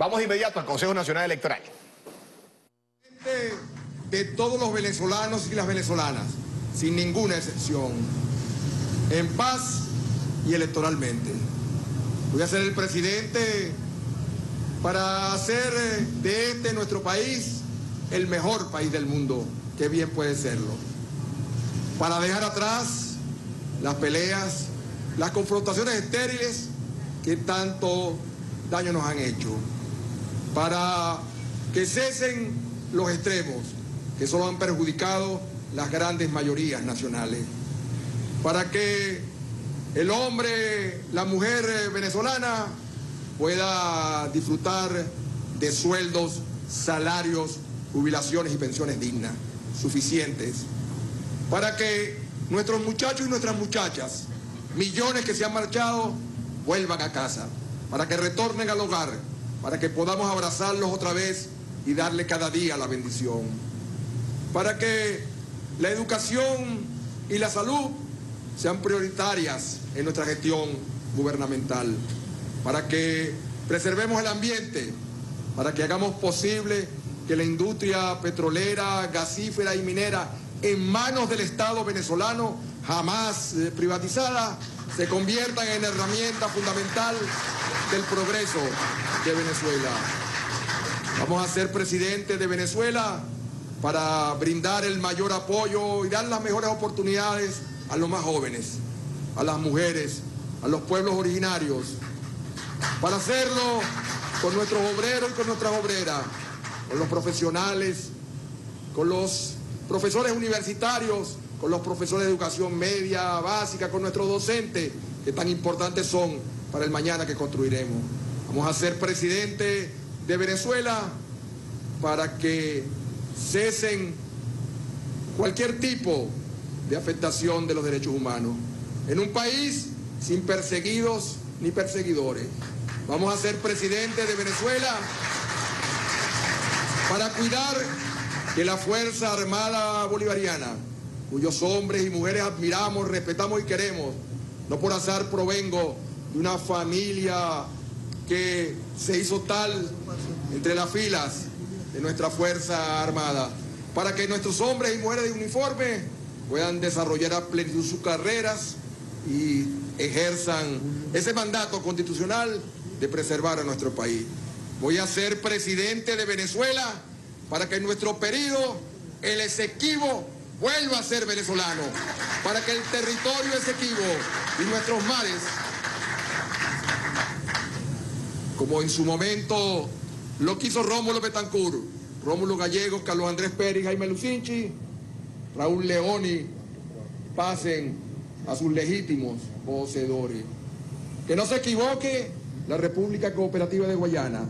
Vamos inmediato al Consejo Nacional Electoral. De todos los venezolanos y las venezolanas, sin ninguna excepción, en paz y electoralmente. Voy a ser el presidente para hacer de este nuestro país el mejor país del mundo, que bien puede serlo. Para dejar atrás las peleas, las confrontaciones estériles que tanto daño nos han hecho. Para que cesen los extremos que solo han perjudicado las grandes mayorías nacionales. Para que el hombre, la mujer venezolana pueda disfrutar de sueldos, salarios, jubilaciones y pensiones dignas, suficientes, para que nuestros muchachos y nuestras muchachas, millones que se han marchado, vuelvan a casa, para que retornen al hogar, para que podamos abrazarlos otra vez y darle cada día la bendición, para que la educación y la salud sean prioritarias en nuestra gestión gubernamental. Para que preservemos el ambiente, para que hagamos posible que la industria petrolera, gasífera y minera en manos del Estado venezolano, jamás eh, privatizada, se conviertan en herramienta fundamental del progreso de Venezuela. Vamos a ser presidente de Venezuela para brindar el mayor apoyo y dar las mejores oportunidades a los más jóvenes, a las mujeres, a los pueblos originarios, para hacerlo con nuestros obreros y con nuestras obreras, con los profesionales, con los profesores universitarios, con los profesores de educación media, básica, con nuestros docentes, que tan importantes son para el mañana que construiremos. Vamos a ser presidente de Venezuela para que cesen cualquier tipo de afectación de los derechos humanos. En un país sin perseguidos ni perseguidores. Vamos a ser presidente de Venezuela para cuidar que la Fuerza Armada Bolivariana, cuyos hombres y mujeres admiramos, respetamos y queremos, no por azar provengo de una familia que se hizo tal entre las filas de nuestra Fuerza Armada, para que nuestros hombres y mujeres de uniforme puedan desarrollar a plenitud sus carreras y ejerzan ese mandato constitucional de preservar a nuestro país. Voy a ser presidente de Venezuela para que nuestro periodo el Esequibo vuelva a ser venezolano, para que el territorio Esequibo y nuestros mares, como en su momento lo quiso Rómulo Betancourt, Rómulo Gallegos, Carlos Andrés Pérez, Jaime Lucinchi, Raúl Leoni, pasen a sus legítimos poseedores. Que no se equivoque la República Cooperativa de Guayana.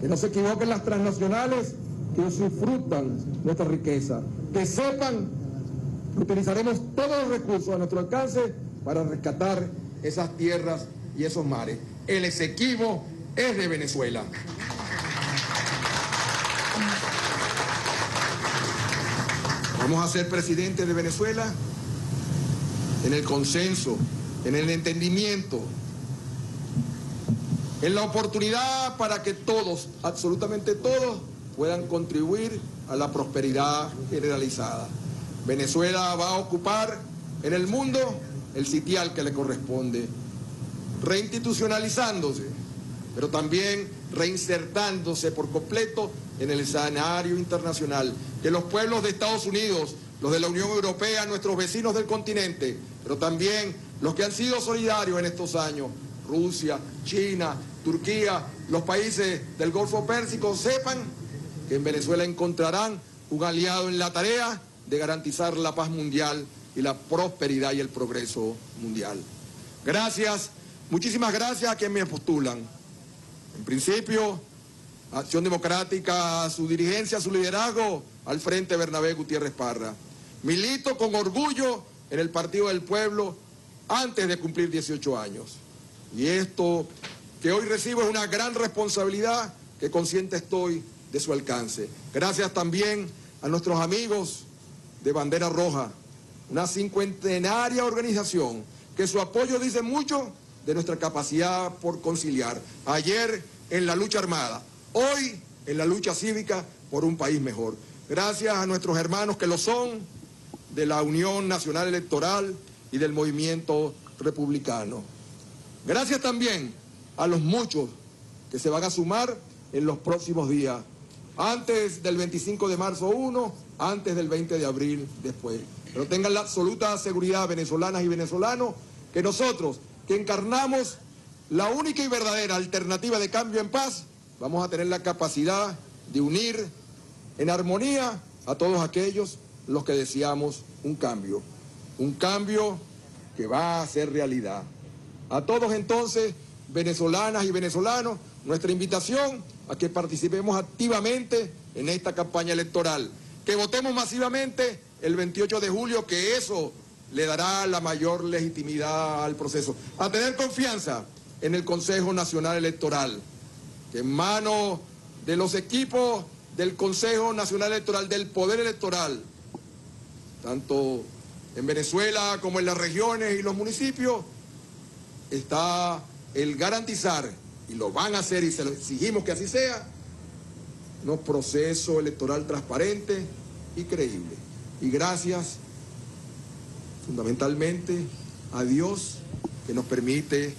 Que no se equivoquen las transnacionales que disfrutan nuestra riqueza. Que sepan que utilizaremos todos los recursos a nuestro alcance para rescatar esas tierras y esos mares. El Esequibo es de Venezuela. Vamos a ser presidente de Venezuela en el consenso, en el entendimiento, en la oportunidad para que todos, absolutamente todos, puedan contribuir a la prosperidad generalizada. Venezuela va a ocupar en el mundo el sitial que le corresponde, reinstitucionalizándose, pero también reinsertándose por completo en el escenario internacional, que los pueblos de Estados Unidos, los de la Unión Europea, nuestros vecinos del continente, pero también los que han sido solidarios en estos años, Rusia, China, Turquía, los países del Golfo Pérsico, sepan que en Venezuela encontrarán un aliado en la tarea de garantizar la paz mundial y la prosperidad y el progreso mundial. Gracias, muchísimas gracias a quienes me postulan. En principio, Acción Democrática, su dirigencia, su liderazgo, al frente Bernabé Gutiérrez Parra. Milito con orgullo en el Partido del Pueblo antes de cumplir 18 años. Y esto que hoy recibo es una gran responsabilidad que consciente estoy de su alcance. Gracias también a nuestros amigos de Bandera Roja, una cincuentenaria organización que su apoyo dice mucho de nuestra capacidad por conciliar. Ayer en la lucha armada, hoy en la lucha cívica por un país mejor. Gracias a nuestros hermanos que lo son de la Unión Nacional Electoral y del movimiento republicano. Gracias también a los muchos que se van a sumar en los próximos días, antes del 25 de marzo 1, antes del 20 de abril después. Pero tengan la absoluta seguridad, venezolanas y venezolanos, que nosotros, que encarnamos la única y verdadera alternativa de cambio en paz, vamos a tener la capacidad de unir en armonía a todos aquellos los que deseamos un cambio, un cambio que va a ser realidad. A todos entonces, venezolanas y venezolanos, nuestra invitación a que participemos activamente en esta campaña electoral, que votemos masivamente el 28 de julio, que eso le dará la mayor legitimidad al proceso, a tener confianza en el Consejo Nacional Electoral, que en manos de los equipos del Consejo Nacional Electoral, del Poder Electoral, tanto en Venezuela como en las regiones y los municipios, está el garantizar, y lo van a hacer y se lo exigimos que así sea, un proceso electoral transparente y creíble. Y gracias fundamentalmente a Dios que nos permite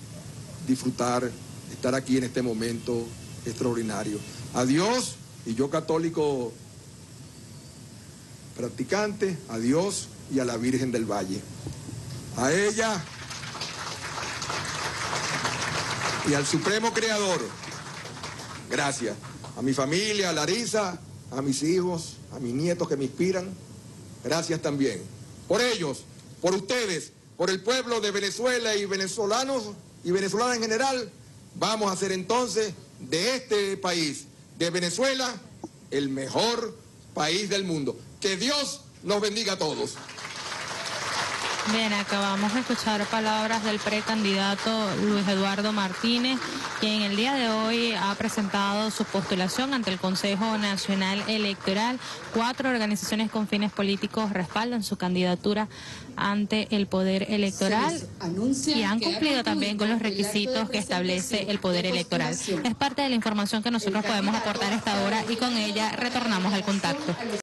disfrutar, estar aquí en este momento extraordinario. A Dios, y yo católico practicante, a Dios y a la Virgen del Valle. A ella y al Supremo Creador. Gracias. A mi familia, a Larisa, a mis hijos, a mis nietos que me inspiran. Gracias también. Por ellos, por ustedes, por el pueblo de Venezuela y venezolanos y venezolanas en general, vamos a hacer entonces de este país, de Venezuela, el mejor país del mundo. Que Dios nos bendiga a todos. Bien, acabamos de escuchar palabras del precandidato Luis Eduardo Martínez, quien el día de hoy ha presentado su postulación ante el Consejo Nacional Electoral. Cuatro organizaciones con fines políticos respaldan su candidatura ante el Poder Electoral y han cumplido también con los requisitos que establece el Poder Electoral. Es parte de la información que nosotros podemos aportar a esta hora y con ella retornamos al contacto.